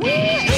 Woo!